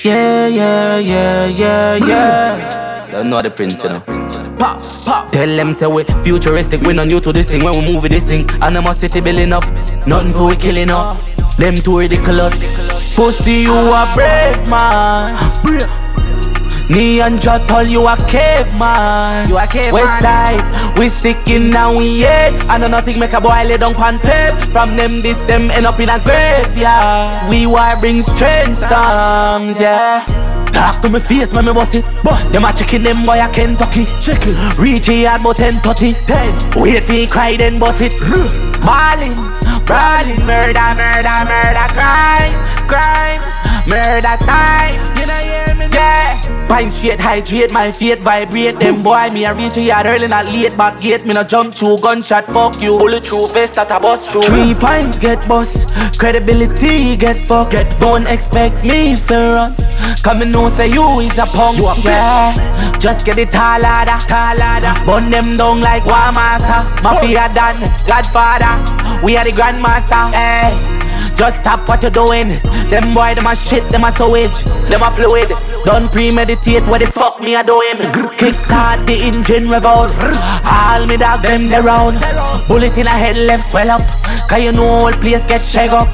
Yeah, yeah, yeah, yeah, yeah. Don't know the prince, you know. Pop, pop. Tell them say we futuristic, we not new to this thing when we move this thing. And I'm a city building up, nothing for we killing up. Them too ridiculous. Pussy, you a brave man. Me and Jot tell you a caveman. You a caveman. West side, we sick in now we hate. And nothing make a boy lay down pan pave. From them this them end up in a graveyard. We wire bring strange storms, yeah. Talk to me face, man, me boss it Boss Them a chicken, them boy a Kentucky Chicken Reach here at about 10 30 10 Wait for cry, then boss it Ballin', brawling Murder, murder, murder Crime, crime Murder time You know me Yeah. Pine straight, hydrate, my feet vibrate Them boy, me a reach here early, not late Back gate, me no jump through Gunshot, fuck you. Bullet through, face that a bust through. Three pints get bust Credibility get fucked. Get Don't expect me to run. Come and know say you is a punk you a yeah. Just get it tall ladder Burn them down like war master Mafia done, Godfather. We are the grandmaster, hey Just stop what you're doing Them boy, them a shit, them a sewage Them a fluid Don't premeditate what the fuck me a doing Kickstart the engine revolt All me dog them they round Bullet in a head left swell up Cause you know whole place get shake up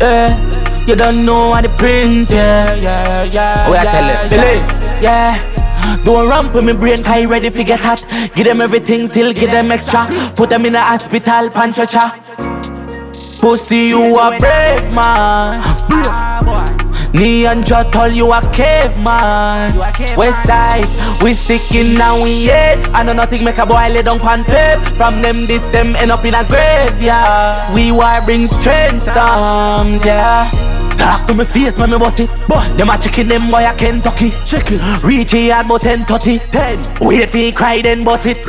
Eh, you don't know what the prince, yeah, yeah, yeah. Oh, yeah, tell yeah, it. Believe. Yeah. Don't ramp with me brain, cause ready to get hot. Give them everything, still give them extra. Put them in a hospital, panchacha. Pussy, you a brave man. Me and Jot tell you a caveman. West side, we sick in now we hate. I know nothing make a boy lay down pan pave. From them this them end up in a graveyard. We wire bring strange storms, yeah. Talk to me face, man, me boss it Boss Them a chicken, them boy a Kentucky Chicken Reach here at about 10 30 10 Wait for cry, then boss it